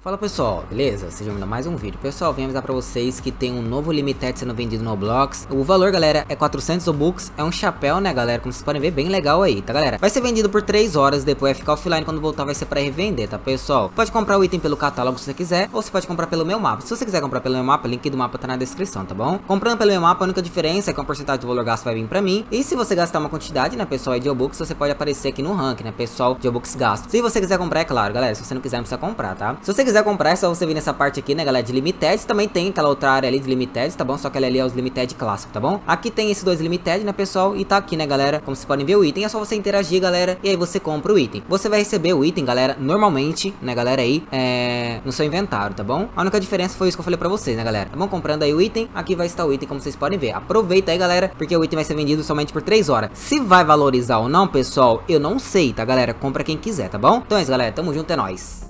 Fala pessoal, beleza? Sejam bem-vindos a mais um vídeo. Pessoal, vim avisar pra vocês que tem um novo Limited sendo vendido no Roblox. O valor, galera, é 400 Robux. É um chapéu, né, galera? Como vocês podem ver, bem legal aí, tá, galera? Vai ser vendido por 3 horas, depois vai ficar offline. Quando voltar vai ser pra revender, tá, pessoal? Pode comprar o item pelo catálogo se você quiser, ou você pode comprar pelo meu mapa. Se você quiser comprar pelo meu mapa, o link do mapa tá na descrição, tá bom? Comprando pelo meu mapa, a única diferença é que uma porcentagem do valor gasto vai vir pra mim. E se você gastar uma quantidade, né, pessoal, de Robux, você pode aparecer aqui no rank, né, pessoal, de Robux gasto. Se você quiser comprar, é claro, galera. Se você não quiser, não precisa comprar, tá? Se você quiser comprar, é só você vir nessa parte aqui, né, galera, de limited. Também tem aquela outra área ali de limited, tá bom? Só que ela ali é os limited clássico, tá bom? Aqui tem esses dois limited, né, pessoal? E tá aqui, né, galera? Como vocês podem ver o item, é só você interagir, galera, e aí você compra o item. Você vai receber o item, galera, normalmente, né, galera, aí, é... no seu inventário, tá bom? A única diferença foi isso que eu falei pra vocês, né, galera? Vão comprando aí o item, aqui vai estar o item, como vocês podem ver. Aproveita aí, galera, porque o item vai ser vendido somente por 3 horas. Se vai valorizar ou não, pessoal, eu não sei, tá, galera? Compra quem quiser, tá bom? Então é isso, galera. Tamo junto, é nóis.